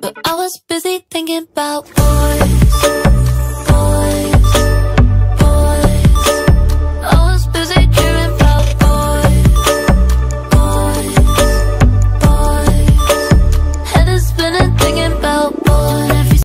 But I was busy thinking about boys